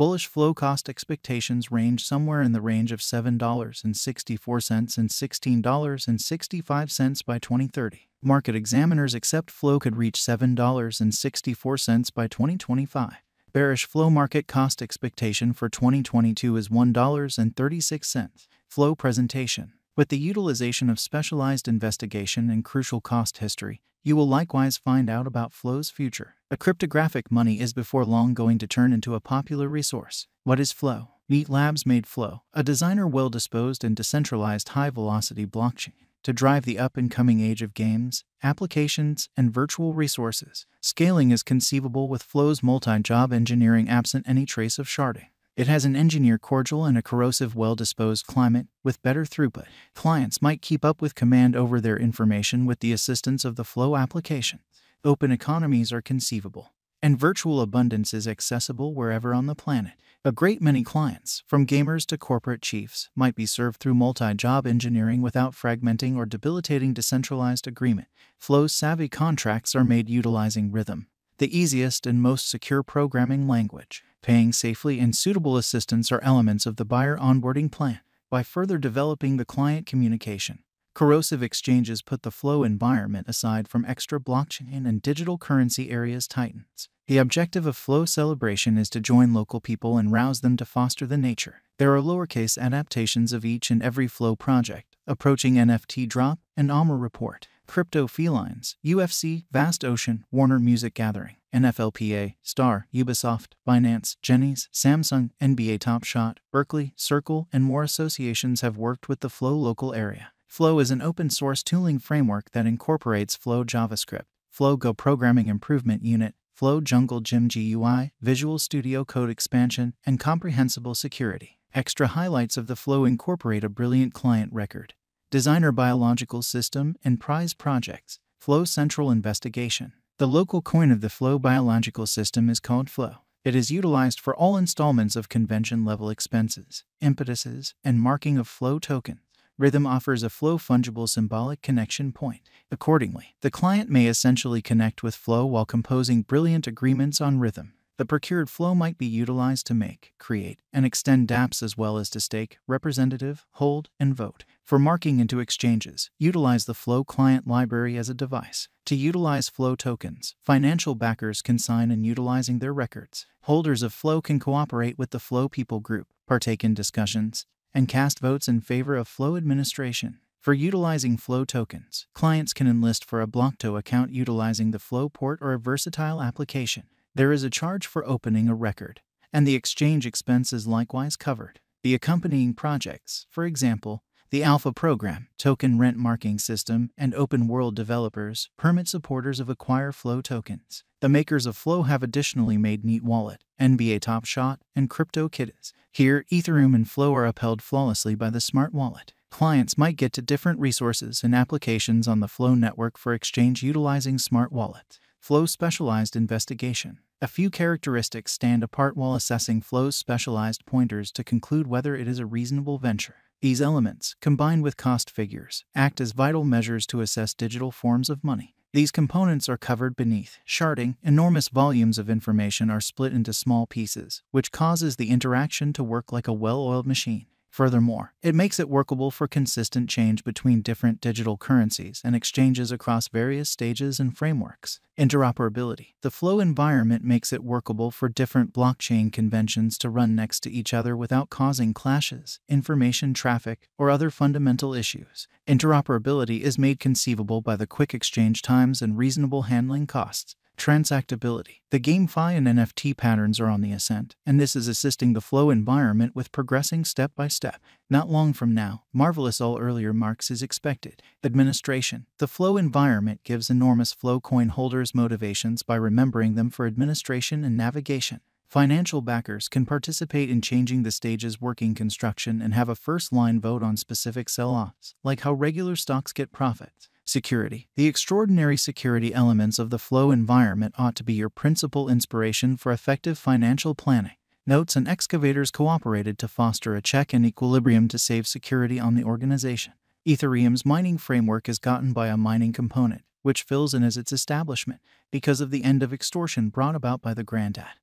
Bullish flow cost expectations range somewhere in the range of $7.64 and $16.65 by 2030. Market examiners accept flow could reach $7.64 by 2025. Bearish flow market cost expectation for 2022 is $1.36. Flow presentation. With the utilization of specialized investigation and crucial cost history, you will likewise find out about Flow's future. A cryptographic money is before long going to turn into a popular resource. What is Flow? Neat Labs made Flow, a designer well disposed and decentralized high velocity blockchain to drive the up and coming age of games, applications, and virtual resources. Scaling is conceivable with Flow's multi job engineering absent any trace of sharding. It has an engineer cordial and a corrosive well disposed climate with better throughput. Clients might keep up with command over their information with the assistance of the Flow application. Open economies are conceivable, and virtual abundance is accessible wherever on the planet. A great many clients, from gamers to corporate chiefs, might be served through multi job engineering without fragmenting or debilitating decentralized agreement. Flow-savvy contracts are made utilizing Rhythm, the easiest and most secure programming language. Paying safely and suitable assistance are elements of the buyer onboarding plan. By further developing the client communication, corrosive exchanges put the flow environment aside from extra blockchain and digital currency areas tightens. The objective of Flow Celebration is to join local people and rouse them to foster the nature. There are lowercase adaptations of each and every Flow project, approaching NFT drop and ALMA report. Crypto Felines, UFC, Vast Ocean, Warner Music Gathering, NFLPA, Star, Ubisoft, Binance, Jenny's, Samsung, NBA Top Shot, Berkeley, Circle, and more associations have worked with the Flow local area. Flow is an open source tooling framework that incorporates Flow JavaScript, Flow Go Programming Improvement Unit, Flow Jungle Gym GUI, Visual Studio Code expansion, and comprehensible security. Extra highlights of the Flow incorporate a brilliant client record, designer biological system, and prize projects. Flow Central Investigation. The local coin of the Flow biological system is called Flow. It is utilized for all installments of convention level expenses, impetuses, and marking of Flow tokens. Rhythm offers a Flow fungible symbolic connection point. Accordingly, the client may essentially connect with Flow while composing brilliant agreements on Rhythm. The procured flow might be utilized to make, create, and extend dApps as well as to stake, representative, hold, and vote. For marking into exchanges, utilize the Flow client library as a device. To utilize Flow tokens, financial backers can sign in utilizing their records. Holders of Flow can cooperate with the Flow People Group, partake in discussions, and cast votes in favor of Flow administration. For utilizing Flow tokens, clients can enlist for a Blocto account utilizing the Flow port or a versatile application. There is a charge for opening a record, and the exchange expense is likewise covered. The accompanying projects, for example, the Alpha Program, Token Rent Marking System, and Open World developers permit supporters of Acquire Flow tokens. The makers of Flow have additionally made Neat Wallet, NBA Top Shot, and CryptoKitties. Here, Ethereum and Flow are upheld flawlessly by the Smart Wallet. Clients might get to different resources and applications on the Flow network for exchange utilizing Smart Wallet. Flow Specialized Investigation. A few characteristics stand apart while assessing Flow's specialized pointers to conclude whether it is a reasonable venture. These elements, combined with cost figures, act as vital measures to assess digital forms of money. These components are covered beneath sharding. Enormous volumes of information are split into small pieces, which causes the interaction to work like a well oiled machine. Furthermore, it makes it workable for consistent change between different digital currencies and exchanges across various stages and frameworks. Interoperability. The flow environment makes it workable for different blockchain conventions to run next to each other without causing clashes, information traffic, or other fundamental issues. Interoperability is made conceivable by the quick exchange times and reasonable handling costs. Transactability. The GameFi and NFT patterns are on the ascent, and this is assisting the flow environment with progressing step by step. Not long from now, marvelous all earlier marks is expected. Administration. The flow environment gives enormous flow coin holders motivations by remembering them for administration and navigation. Financial backers can participate in changing the stage's working construction and have a first line vote on specific sell offs, like how regular stocks get profits. Security. The extraordinary security elements of the flow environment ought to be your principal inspiration for effective financial planning. Notes and excavators cooperated to foster a check and equilibrium to save security on the organization. Ethereum's mining framework is gotten by a mining component, which fills in as its establishment, because of the end of extortion brought about by the Grandad.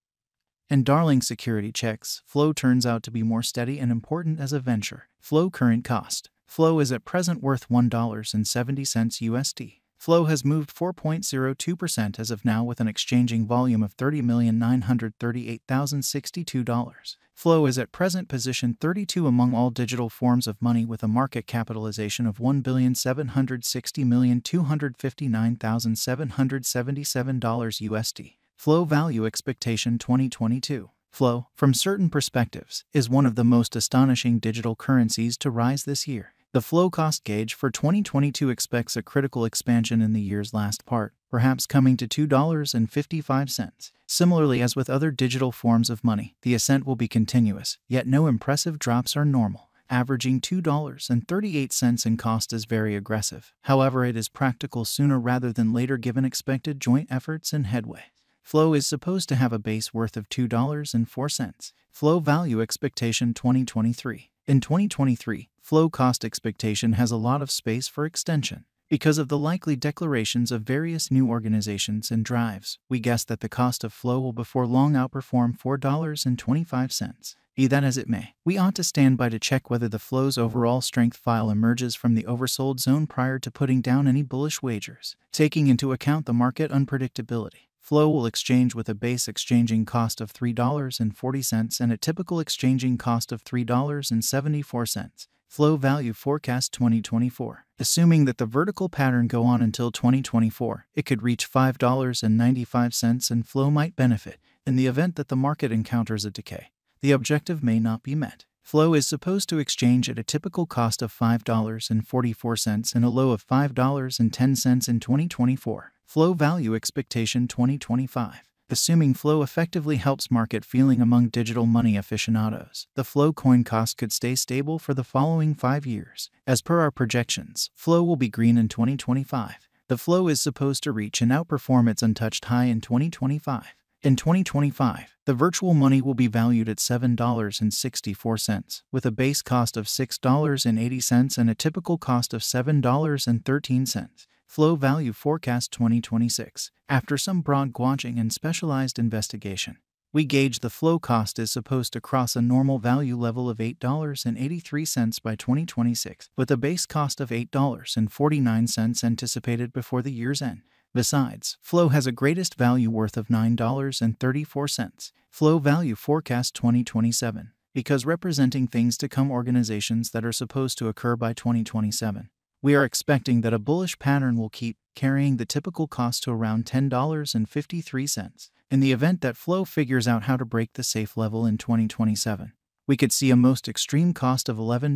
And Darling Security checks, Flow turns out to be more steady and important as a venture. Flow current cost. Flow is at present worth $1.70 USD. Flow has moved 4.02% as of now with an exchanging volume of $30,938,062. Flow is at present position 32 among all digital forms of money with a market capitalization of $1,760,259,777 USD. Flow Value Expectation 2022 Flow, from certain perspectives, is one of the most astonishing digital currencies to rise this year. The flow cost gauge for 2022 expects a critical expansion in the year's last part, perhaps coming to $2.55. Similarly, as with other digital forms of money, the ascent will be continuous, yet no impressive drops are normal. Averaging $2.38 in cost is very aggressive. However, it is practical sooner rather than later given expected joint efforts and headway. Flow is supposed to have a base worth of $2.04. Flow Value Expectation 2023 In 2023, flow cost expectation has a lot of space for extension. Because of the likely declarations of various new organizations and drives, we guess that the cost of flow will before long outperform $4.25. Be that as it may, we ought to stand by to check whether the flow's overall strength file emerges from the oversold zone prior to putting down any bullish wagers, taking into account the market unpredictability. Flow will exchange with a base exchanging cost of $3.40 and a typical exchanging cost of $3.74. Flow Value Forecast 2024. Assuming that the vertical pattern go on until 2024, it could reach $5.95 and flow might benefit in the event that the market encounters a decay. The objective may not be met. Flow is supposed to exchange at a typical cost of $5.44 and a low of $5.10 in 2024. Flow Value Expectation 2025 Assuming Flow effectively helps market feeling among digital money aficionados, the Flow coin cost could stay stable for the following five years. As per our projections, Flow will be green in 2025. The Flow is supposed to reach and outperform its untouched high in 2025. In 2025, the virtual money will be valued at $7.64, with a base cost of $6.80 and a typical cost of $7.13. Flow Value Forecast 2026. After some broad gauging and specialized investigation, we gauge the flow cost is supposed to cross a normal value level of $8.83 by 2026, with a base cost of $8.49 anticipated before the year's end. Besides, Flow has a greatest value worth of $9.34. Flow Value Forecast 2027, because representing things to come organizations that are supposed to occur by 2027. We are expecting that a bullish pattern will keep carrying the typical cost to around $10.53 in the event that Flow figures out how to break the safe level in 2027. We could see a most extreme cost of $11